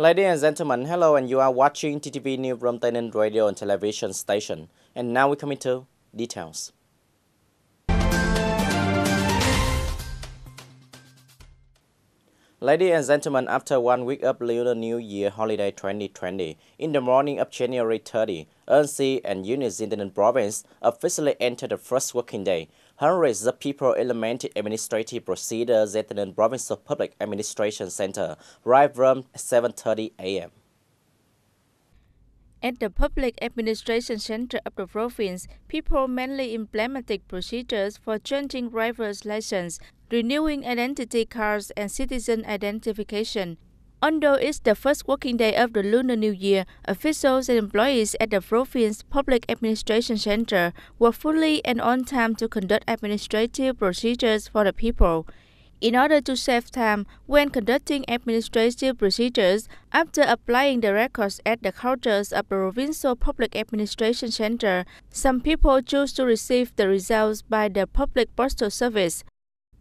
Ladies and gentlemen, hello and you are watching TTV Newsroom Tây Ninh radio and television station. And now we come into details. Ladies and gentlemen, after one week of Lunar New Year holiday 2020, in the morning of January 30, Ernsi and Eunice in province officially entered the first working day. Hundreds of people implemented administrative procedures at the Provincial Public Administration Center right from 7.30 a.m. At the Public Administration Center of the province, people mainly implemented procedures for changing driver's license, renewing identity cards, and citizen identification. Although it's the first working day of the Lunar New Year, officials and employees at the province Public Administration Center were fully and on time to conduct administrative procedures for the people. In order to save time when conducting administrative procedures, after applying the records at the counters of the Provincial Public Administration Center, some people choose to receive the results by the Public Postal Service.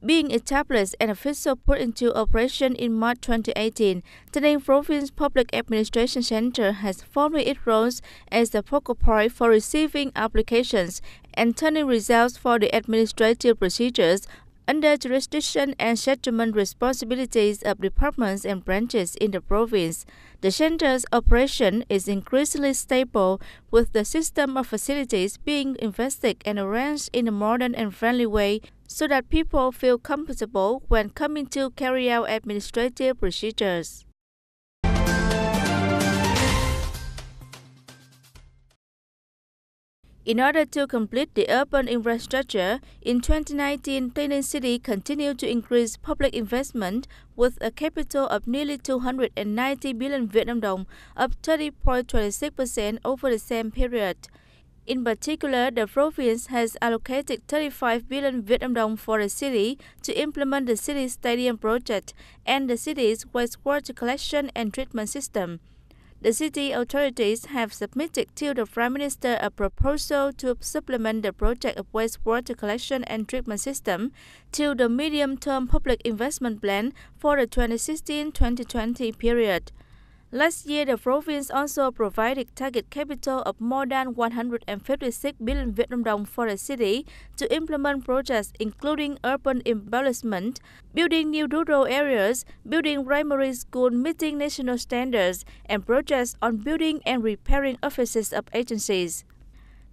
Being established and official put into operation in March 2018, the Nang Province Public Administration Center has formed its roles as the focal point for receiving applications and turning results for the administrative procedures under jurisdiction and settlement responsibilities of departments and branches in the province. The center's operation is increasingly stable, with the system of facilities being invested and arranged in a modern and friendly way so that people feel comfortable when coming to carry out administrative procedures. In order to complete the urban infrastructure, in 2019, Tây City continued to increase public investment with a capital of nearly 290 billion Vietnam dong, up 30.26% over the same period. In particular, the province has allocated 35 billion Vietnam dong for the city to implement the city stadium project and the city's wastewater collection and treatment system. The city authorities have submitted to the Prime Minister a proposal to supplement the project of wastewater collection and treatment system to the medium-term public investment plan for the 2016-2020 period. Last year, the province also provided target capital of more than 156 billion Vietnam dong for the city to implement projects including urban embellishment, building new rural areas, building primary school meeting national standards, and projects on building and repairing offices of agencies.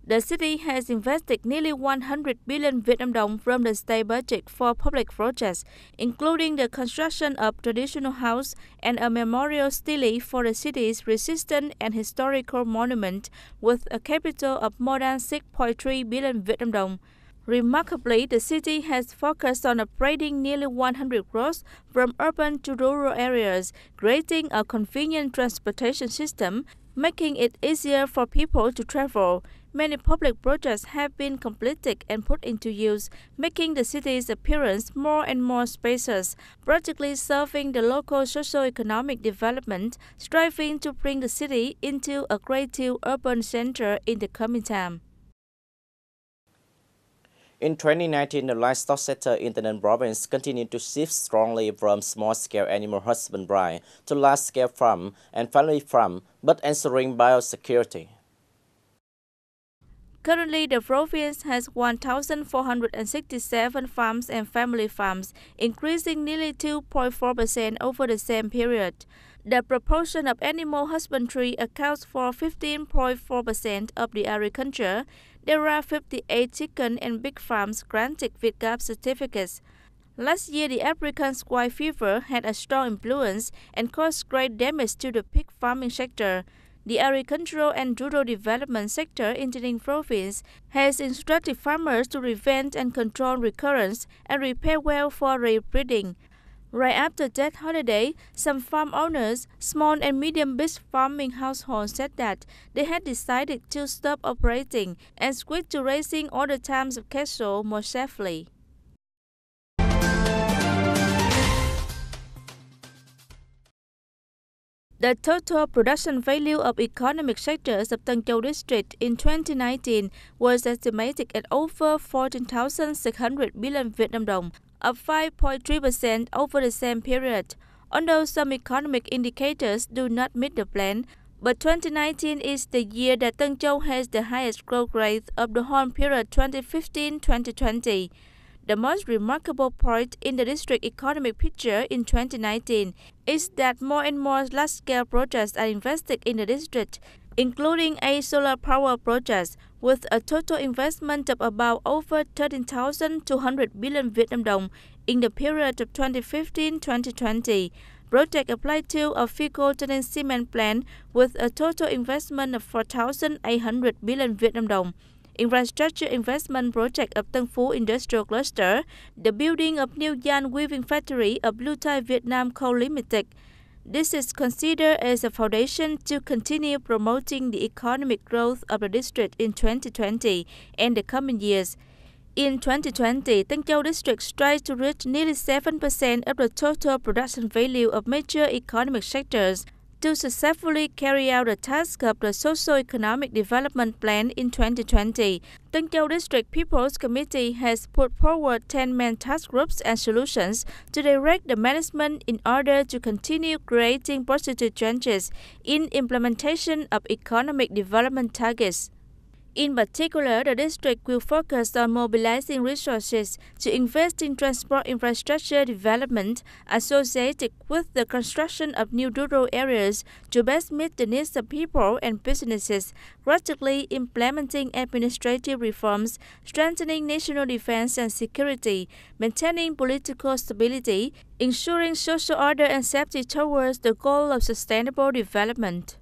The city has invested nearly 100 billion Vietnam dong from the state budget for public projects, including the construction of traditional house and a memorial stele for the city's resistant and historical monument with a capital of more than 6.3 billion Vietnam dong. Remarkably, the city has focused on upgrading nearly 100 roads from urban to rural areas, creating a convenient transportation system, making it easier for people to travel. Many public projects have been completed and put into use, making the city's appearance more and more spacious, practically serving the local socio-economic development, striving to bring the city into a creative urban center in the coming time. In 2019, the livestock sector in the Ninh province continued to shift strongly from small-scale animal husbandry to large-scale farm and family farm, but ensuring biosecurity. Currently, the province has 1,467 farms and family farms, increasing nearly 2.4% over the same period. The proportion of animal husbandry accounts for 15.4% of the agriculture. There are 58 chicken and pig farms granted gap certificates. Last year, the African swine fever had a strong influence and caused great damage to the pig farming sector. The agricultural and rural development sector in Ninh province has instructed farmers to prevent and control recurrence and repair well for rebreeding. Right after that holiday, some farm owners, small and medium beef farming households said that they had decided to stop operating and switch to raising other types of cattle more safely. The total production value of economic sectors of Tân Châu district in 2019 was estimated at over 14,600 billion Vietnam dong, up 5.3% over the same period. Although some economic indicators do not meet the plan, but 2019 is the year that Tân Châu has the highest growth rate of the whole period 2015-2020. The most remarkable point in the district economic picture in 2019 is that more and more large-scale projects are invested in the district, including a solar power project with a total investment of about over 13,200 billion Vietnam dong in the period of 2015-2020. Project applied to a Fico Tây Ninh cement plant with a total investment of 4,800 billion Vietnam dong infrastructure investment project of Tân Phú Industrial Cluster, the building of new yarn weaving factory of Blue Thai Vietnam Co. Limited. This is considered as a foundation to continue promoting the economic growth of the district in 2020 and the coming years. In 2020, Tân Châu district strives to reach nearly 7% of the total production value of major economic sectors to successfully carry out the task of the Socio-Economic Development Plan in 2020, Tân District People's Committee has put forward 10 main task groups and solutions to direct the management in order to continue creating positive changes in implementation of economic development targets. In particular, the district will focus on mobilizing resources to invest in transport infrastructure development associated with the construction of new rural areas to best meet the needs of people and businesses, gradually implementing administrative reforms, strengthening national defense and security, maintaining political stability, ensuring social order and safety towards the goal of sustainable development.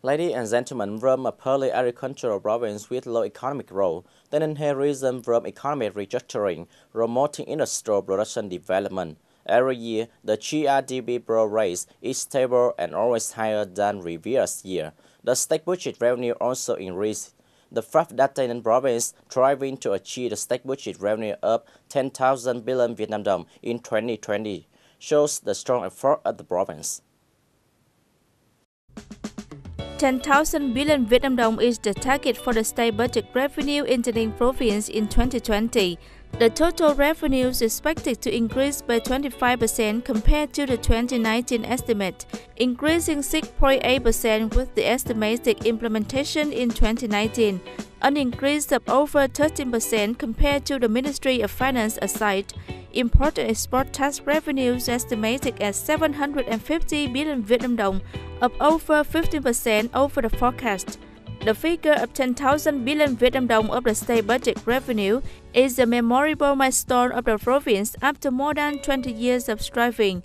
Ladies and gentlemen, from a purely agricultural province with low economic growth, then inherism um, from economic restructuring, promoting industrial production development. Every year, the GRDP growth rate is stable and always higher than previous year. The state budget revenue also increased. The Phrap Datang province striving to achieve the state budget revenue of 10,000 billion Vietnam dong in 2020 shows the strong effort of the province. 10,000 billion Vietnam dong is the target for the state budget revenue in the Ninh province in 2020. The total revenue is expected to increase by 25% compared to the 2019 estimate, increasing 6.8% with the estimated implementation in 2019, an increase of over 13% compared to the Ministry of Finance aside. Import and export tax revenues estimated at 750 billion Vietnam dong, up over 15% over the forecast. The figure of 10,000 billion Vietnam dong of the state budget revenue is a memorable milestone of the province after more than 20 years of striving.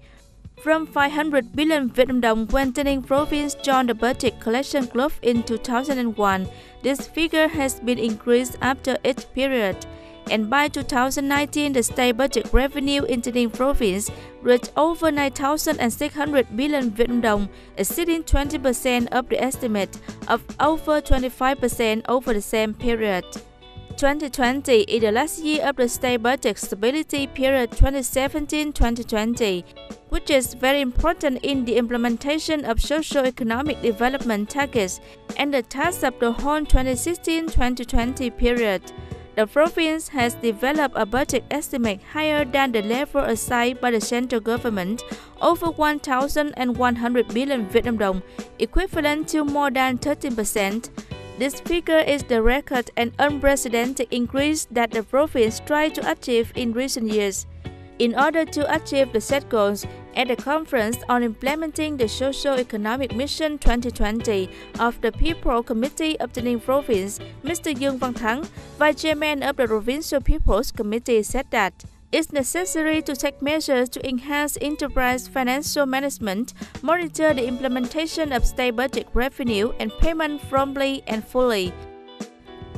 From 500 billion Vietnam dong when Tây Ninh province joined the budget collection club in 2001, this figure has been increased after each period and by 2019 the state budget revenue in Tây province reached over 9,600 billion Vietnam dong, exceeding 20% of the estimate of over 25% over the same period. 2020 is the last year of the state budget stability period 2017-2020, which is very important in the implementation of socio-economic development targets and the tasks of the whole 2016-2020 period the province has developed a budget estimate higher than the level assigned by the central government, over 1,100 billion Vietnam dong, equivalent to more than 13%. This figure is the record and unprecedented increase that the province tried to achieve in recent years. In order to achieve the set goals, at the conference on implementing the Socio-Economic Mission 2020 of the People Committee of the Ninh Province, Mr. Dương Văn Thắng, Vice Chairman of the Provincial People's Committee, said that it's necessary to take measures to enhance enterprise financial management, monitor the implementation of state budget revenue and payment promptly and fully,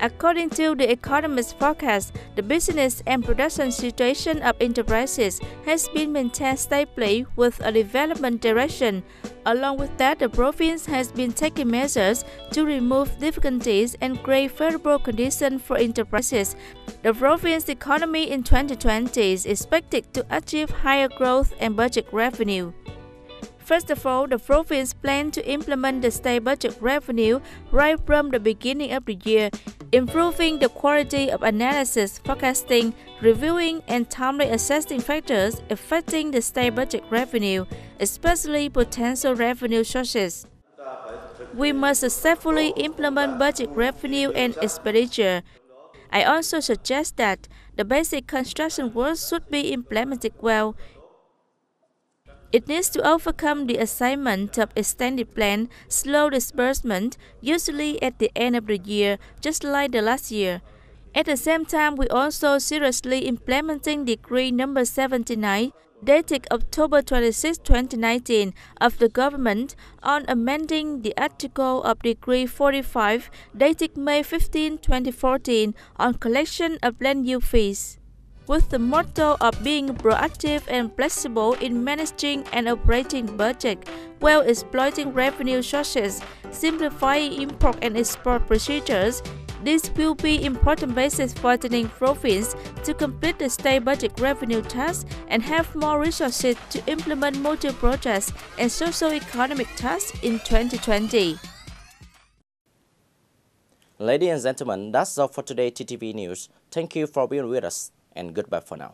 According to the economist's forecast, the business and production situation of enterprises has been maintained stably with a development direction. Along with that, the province has been taking measures to remove difficulties and create favorable conditions for enterprises. The province economy in 2020 is expected to achieve higher growth and budget revenue. First of all, the province plans to implement the state budget revenue right from the beginning of the year, improving the quality of analysis, forecasting, reviewing, and timely assessing factors affecting the state budget revenue, especially potential revenue sources. We must successfully implement budget revenue and expenditure. I also suggest that the basic construction works should be implemented well it needs to overcome the assignment of extended plan, slow disbursement, usually at the end of the year, just like the last year. At the same time, we also seriously implementing Decree number 79 dated October 26, 2019 of the government on amending the article of Decree 45 dated May 15, 2014 on collection of land use fees with the motto of being proactive and flexible in managing and operating budget while exploiting revenue sources, simplifying import and export procedures. This will be important basis for the province to complete the state budget revenue task and have more resources to implement multi-projects and socio-economic tasks in 2020. Ladies and gentlemen, that's all for today TTV News. Thank you for being with us and goodbye for now.